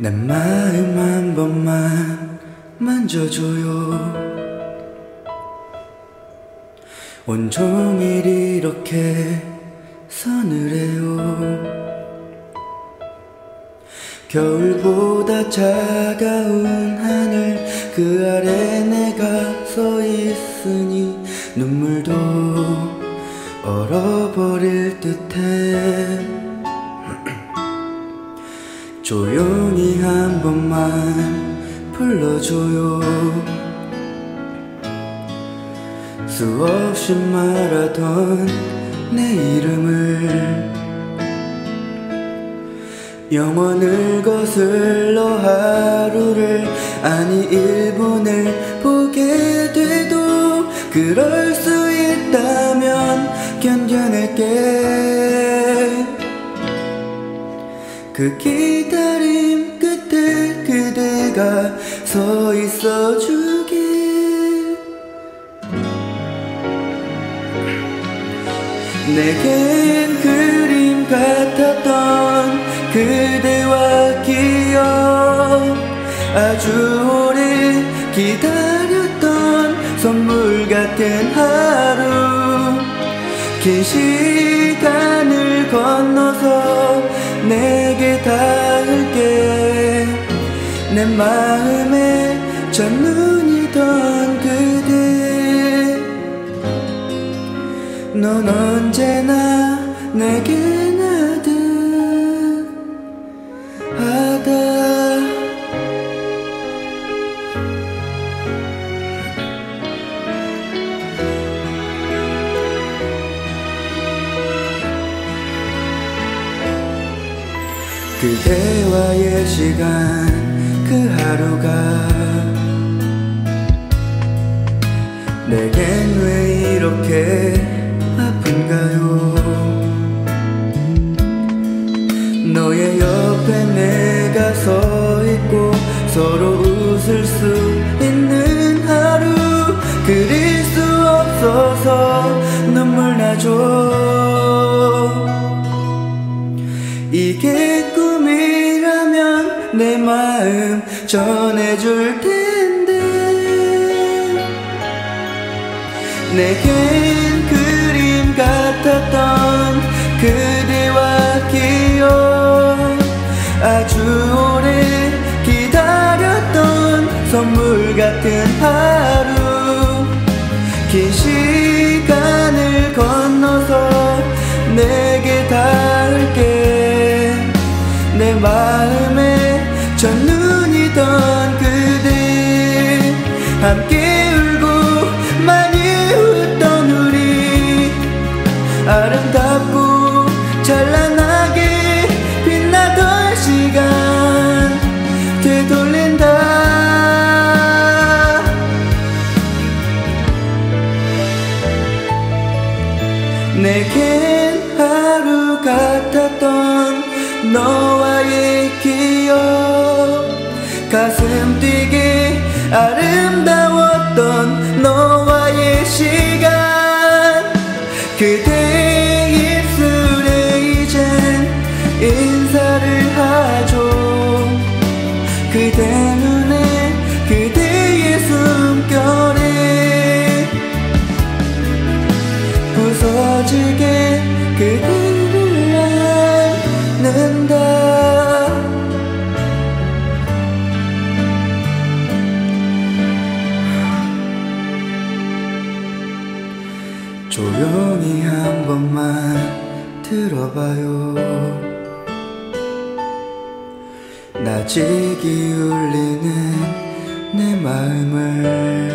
내 마음 한 번만 만져줘요. 온종일 이렇게 서늘해요. 겨울보다 차가운 하늘 그 아래 내가 서 있으니 눈물도 조용히 한 번만 불러줘요. 수없이 말하던 내 이름을 영원을 거슬러 하루를 아니 1분을 보게 돼도 그럴 수 있다면 견뎌낼게. 그 끝에 그대가 서 있어 주길. 내겐 그림 같았던 그대와 기억. 아주 오래 기다렸던 선물 같은 하루. 긴 시간을 건너서 내게 닿을게 내 마음에 첫눈이던 그대. 넌 언제나 내게 그대와의 시간 그 하루가 내겐 왜 이렇게 아픈가요? 너의 옆에 내가 서 있고 서로 웃을 수 있는 하루 그릴 수 없어서 눈물 나죠. 이게 내 마음 전해줄 텐데. 내겐 그림 같았던 그대와 기억. 아주 오래 기다렸던 선물 같은 하루. 긴 시간을 건너서 내게 닿을게. 내 마음 아름답고 찬란하게 빛나던 시간 되돌린다. 내겐 하루 같았던 너와의 기억 그대 눈에 그대의 숨결에 부서지게 그대를 안는다. 조용히 한 번만 들어봐요 낮이 기울리는 내 마음을